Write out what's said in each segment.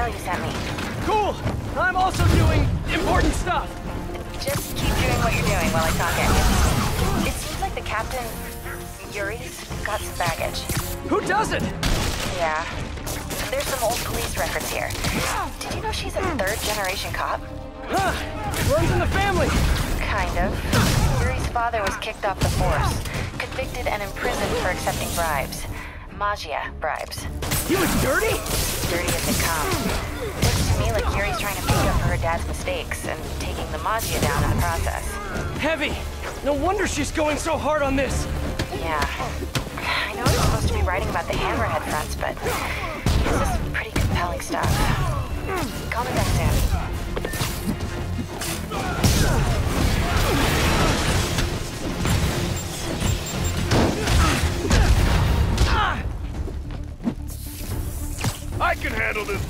file you sent me. Cool! I'm also doing important stuff. Just keep doing what you're doing while I talk it. It seems like the captain, Yuri's, got some baggage. Who doesn't? Yeah. There's some old police records here. Did you know she's a third generation cop? Huh. Runs in the family. Kind of. Yuri's father was kicked off the force, convicted and imprisoned for accepting bribes. Maggia bribes. He was dirty? Dirty as they come. Looks to me like Yuri's trying to make up for her dad's mistakes and taking the Maggia down in the process. Heavy. No wonder she's going so hard on this. Yeah. I know I'm supposed to be writing about the Hammerhead fronts, but this is pretty compelling stuff. Call me back soon. Handle this!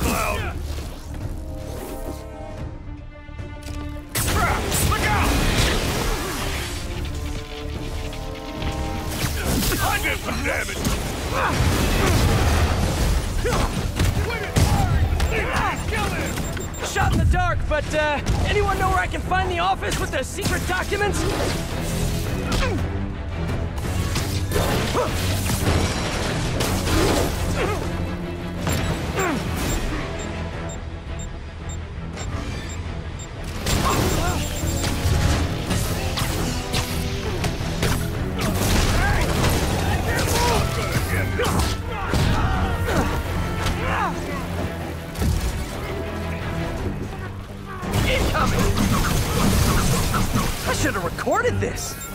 Crap! Look out! I did some damage! Shot in the dark, but uh, anyone know where I can find the office with the secret documents? Should have recorded this.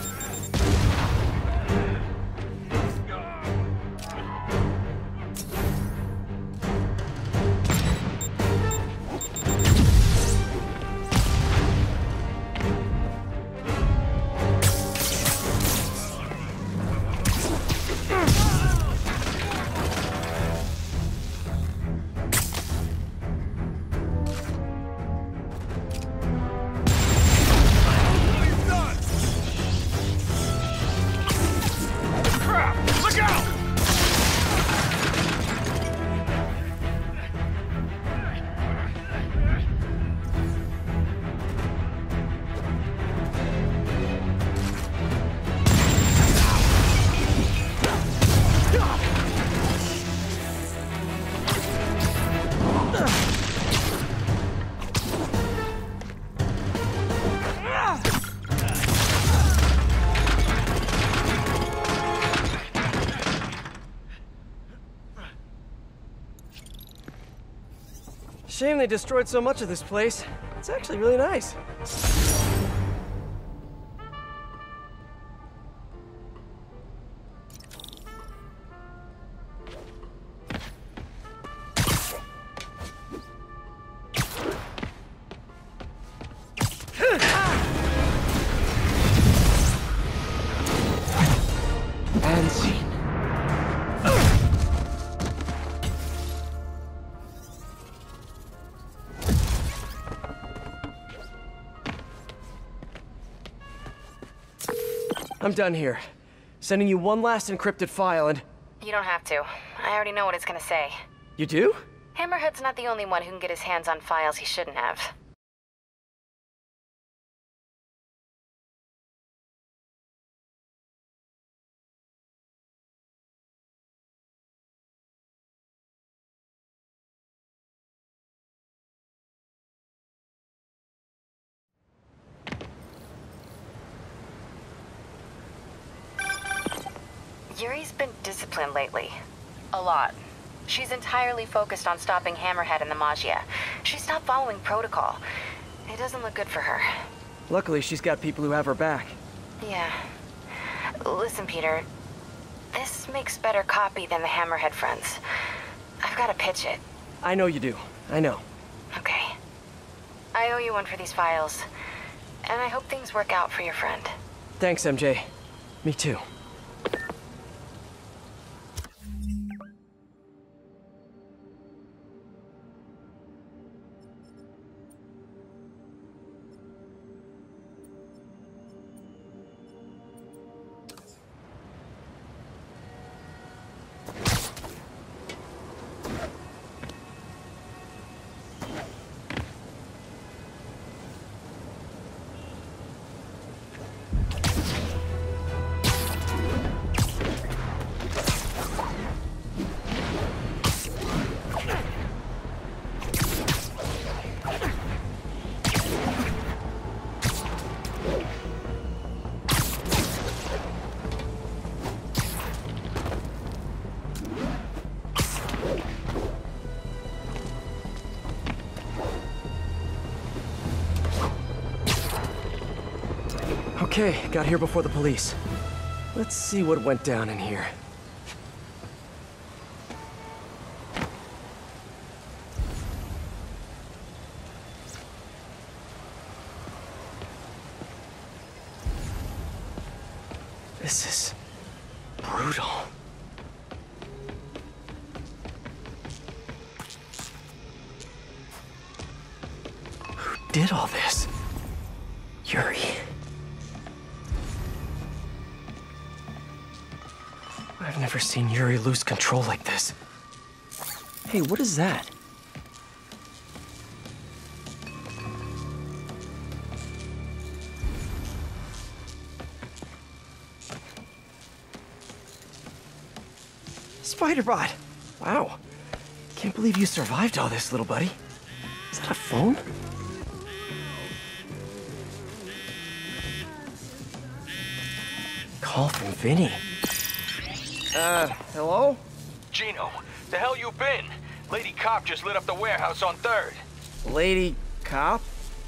Shame they destroyed so much of this place. It's actually really nice. I'm done here. Sending you one last encrypted file and... You don't have to. I already know what it's gonna say. You do? Hammerhead's not the only one who can get his hands on files he shouldn't have. Yuri's been disciplined lately. A lot. She's entirely focused on stopping Hammerhead and the Maggia. She stopped following protocol. It doesn't look good for her. Luckily, she's got people who have her back. Yeah. Listen, Peter. This makes better copy than the Hammerhead friends. I've got to pitch it. I know you do. I know. Okay. I owe you one for these files. And I hope things work out for your friend. Thanks, MJ. Me too. Okay, got here before the police. Let's see what went down in here. This is brutal. Who did all this? Yuri. I've never seen Yuri lose control like this. Hey, what is that? Spiderbot! Wow. Can't believe you survived all this, little buddy. Is that a phone? Call from Vinny. Uh, hello? Gino, the hell you been? Lady Cop just lit up the warehouse on 3rd. Lady cop?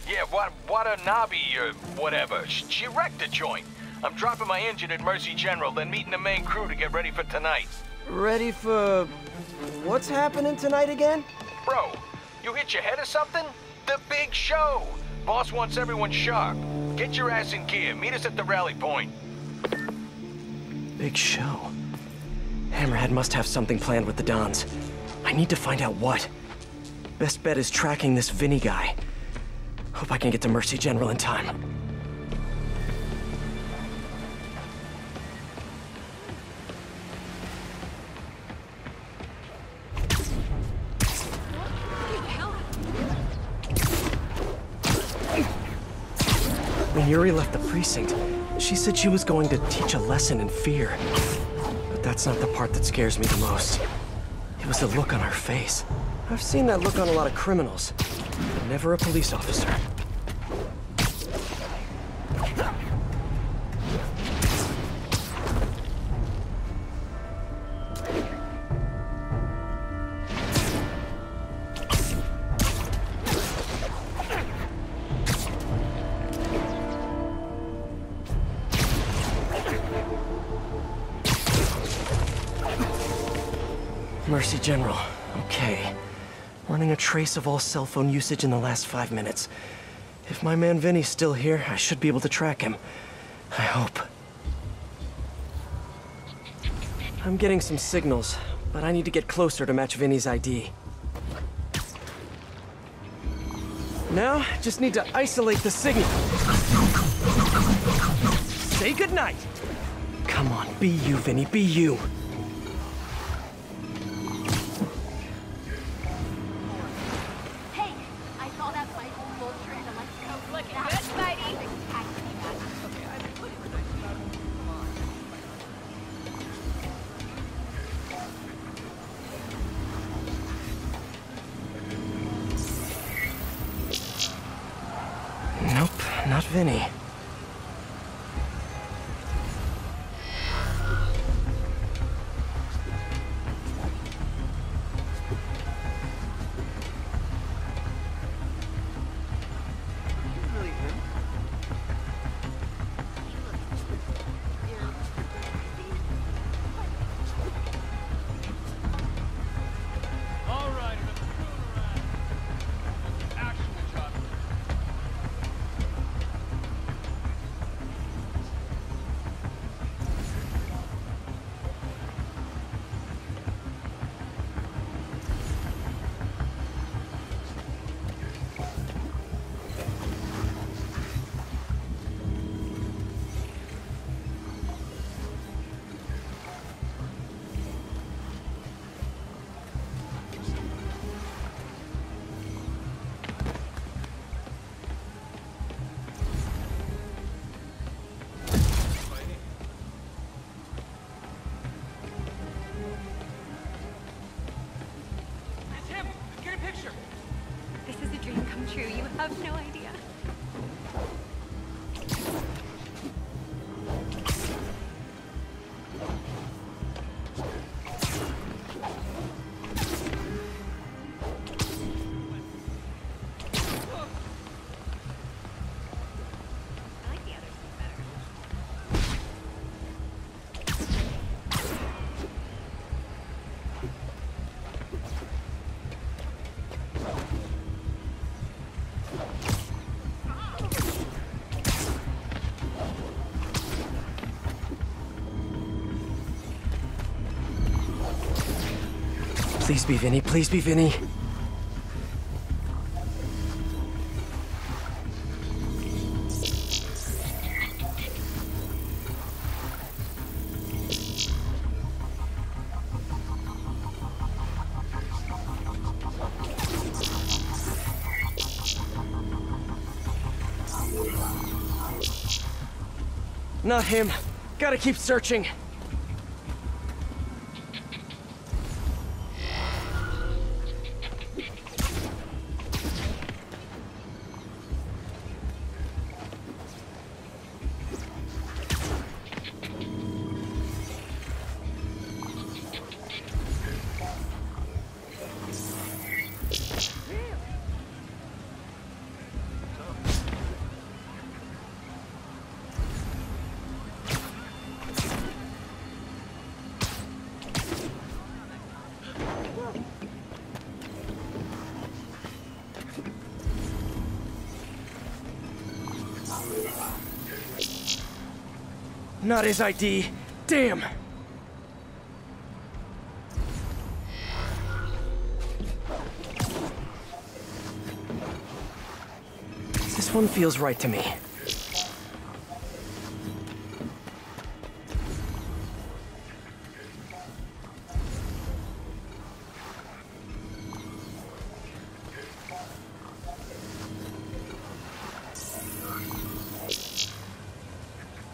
Yeah, what, what a Watanabe or whatever. She, she wrecked the joint. I'm dropping my engine at Mercy General, then meeting the main crew to get ready for tonight. Ready for... What's happening tonight again? Bro, you hit your head or something? The big show! Boss wants everyone sharp. Get your ass in gear. Meet us at the rally point. Big show. Hammerhead must have something planned with the Dons. I need to find out what. Best bet is tracking this Vinny guy. Hope I can get to Mercy General in time. When Yuri left the precinct, she said she was going to teach a lesson in fear. That's not the part that scares me the most. It was the look on her face. I've seen that look on a lot of criminals, but never a police officer. Mercy General. Okay. Running a trace of all cell phone usage in the last five minutes. If my man Vinny's still here, I should be able to track him. I hope. I'm getting some signals, but I need to get closer to match Vinny's ID. Now, just need to isolate the signal. Say goodnight. Come on, be you, Vinny, be you. Vinny. Picture! This is a dream come true. You have no idea. Please be Vinny, please be Vinny. Not him. Gotta keep searching. Not his ID. Damn. This one feels right to me.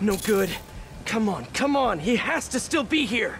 No good. Come on, come on. He has to still be here.